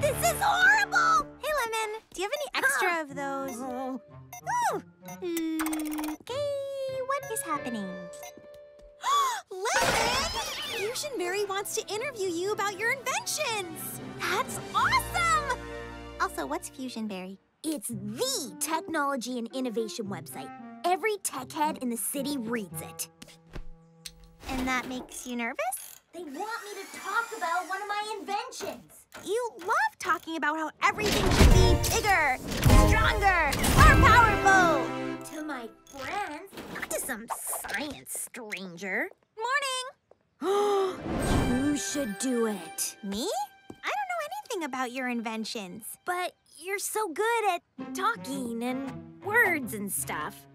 This is horrible! Hey, Lemon, do you have any extra of those? Ooh. Mm, Okay, what is happening? Lemon! Fusionberry wants to interview you about your inventions! That's awesome! Also, what's Fusion Berry? It's the technology and innovation website. Every tech head in the city reads it. And that makes you nervous? They want me to talk about one of my inventions. You love talking about how everything should be bigger, stronger, more powerful! To my friends. Not to some science stranger. Morning. you should do it. Me? I don't know anything about your inventions. But you're so good at talking and words and stuff.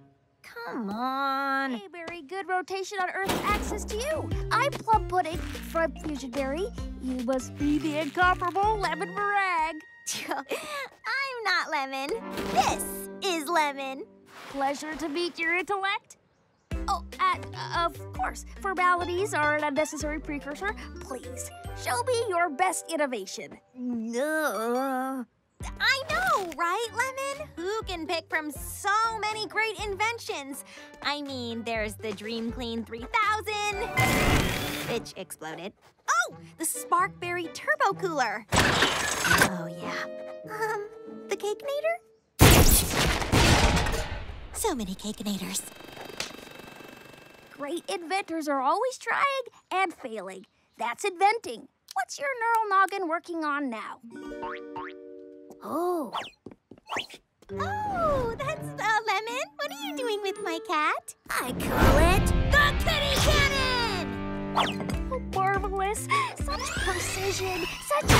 Come on. Hey, Berry, good rotation on Earth's axis to you. I'm Plum Pudding from Fusion Berry. You must be the incomparable Lemon Meringue. I'm not Lemon. This is Lemon. Pleasure to meet your intellect. Oh, uh, of course, formalities are an unnecessary precursor. Please, show me your best innovation. No. I know, right, Lemon? Who can pick from so many great inventions? I mean, there's the Dream Clean 3000, which exploded. Oh, the Sparkberry Turbo Cooler. Oh, yeah. Um, the Cakenator? So many Cakenators. Great inventors are always trying and failing. That's inventing. What's your neural noggin working on now? Oh, Oh, that's uh, Lemon. What are you doing with my cat? I call it the kitty cannon! Oh, marvelous. Such precision. Such.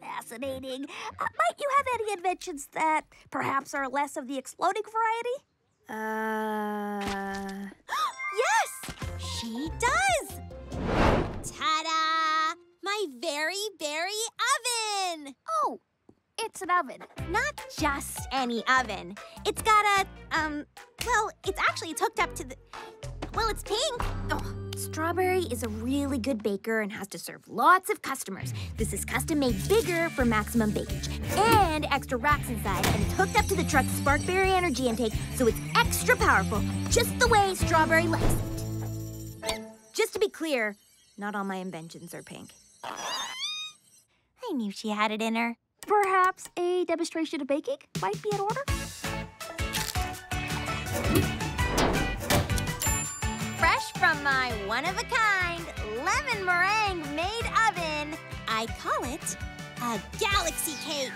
Fascinating. Uh, might you have any inventions that perhaps are less of the exploding variety? Uh. yes! She does! Ta da! My very, very oven! Oh, it's an oven. Not just any oven. It's got a, um, well, it's actually, it's hooked up to the, well, it's pink. Oh, Strawberry is a really good baker and has to serve lots of customers. This is custom made bigger for maximum bakage and extra racks inside, and it's hooked up to the truck's Sparkberry energy intake, so it's extra powerful, just the way Strawberry likes. Just to be clear, not all my inventions are pink. I knew she had it in her. Perhaps a demonstration of baking might be in order? Fresh from my one-of-a-kind lemon meringue made oven, I call it a galaxy cake.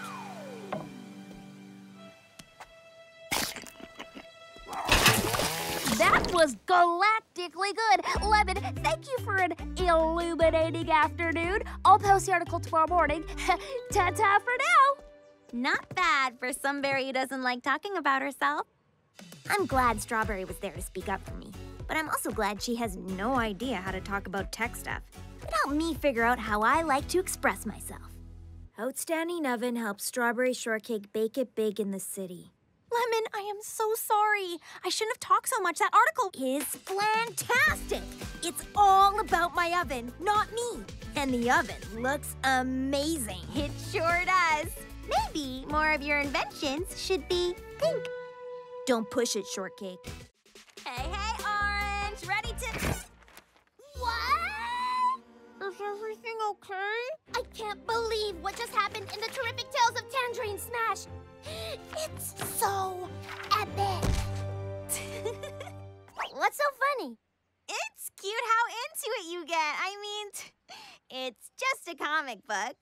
Was galactically good. Lemon, thank you for an illuminating afternoon. I'll post the article tomorrow morning. Ta-ta for now. Not bad for somebody who doesn't like talking about herself. I'm glad Strawberry was there to speak up for me, but I'm also glad she has no idea how to talk about tech stuff. It helped me figure out how I like to express myself. Outstanding Oven helps Strawberry Shortcake bake it big in the city. Lemon, I am so sorry. I shouldn't have talked so much. That article Is fantastic! It's all about my oven, not me. And the oven looks amazing. It sure does. Maybe more of your inventions should be pink. Don't push it, Shortcake. Everything okay? I can't believe what just happened in the terrific tales of Tangerine Smash. It's so epic. What's so funny? It's cute how into it you get. I mean, it's just a comic book.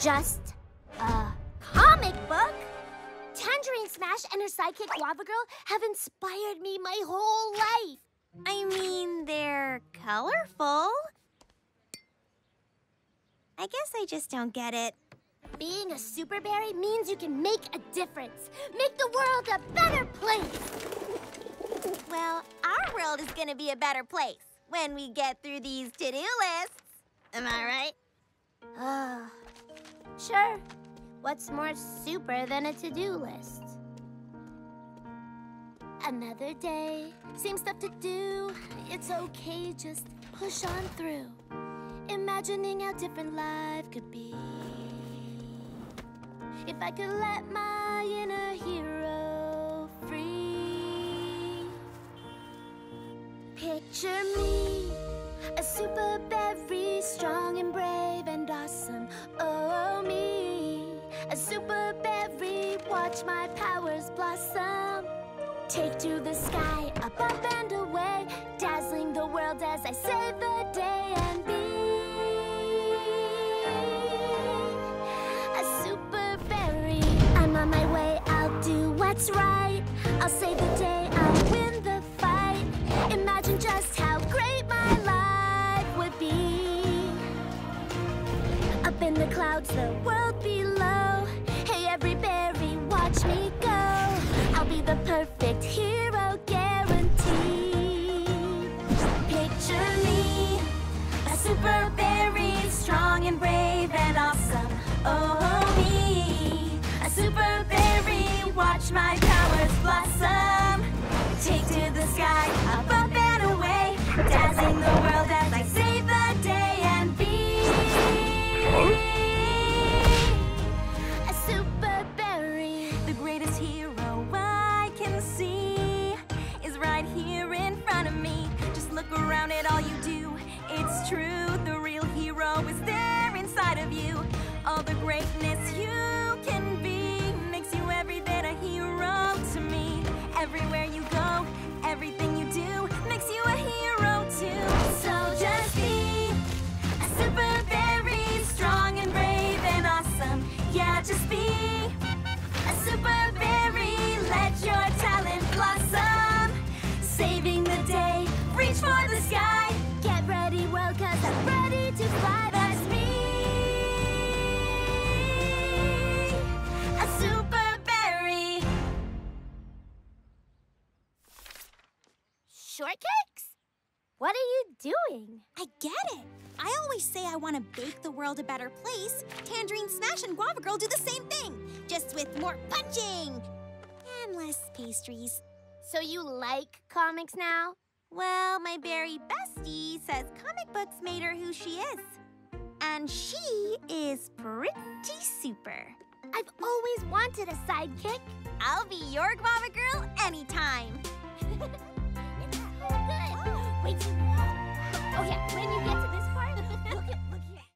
Just a comic book? Tangerine Smash and her sidekick Guava Girl have inspired me my whole life. I mean, they're colorful. I guess I just don't get it. Being a superberry means you can make a difference. Make the world a better place. Well, our world is gonna be a better place when we get through these to-do lists. Am I right? Ah, sure. What's more super than a to-do list? Another day, same stuff to do. It's okay, just push on through. Imagining how different life could be. If I could let my inner hero free. Picture me, a super berry, strong and brave and awesome. Oh, me, a super berry, watch my powers blossom. Take to the sky, up, up and away, dazzling the world as I save the day and be right. I'll save the day, I'll win the fight. Imagine just how great my life would be. Up in the clouds, the world below. Hey, every berry, watch me go. I'll be the perfect All the greatness you can be makes you every bit a hero to me. Everywhere you go, everything What are you doing? I get it. I always say I want to bake the world a better place. Tangerine Smash and Guava Girl do the same thing, just with more punching and less pastries. So you like comics now? Well, my berry bestie says comic books made her who she is. And she is pretty super. I've always wanted a sidekick. I'll be your Guava Girl anytime. Wait. Oh yeah, when you get to this part, look at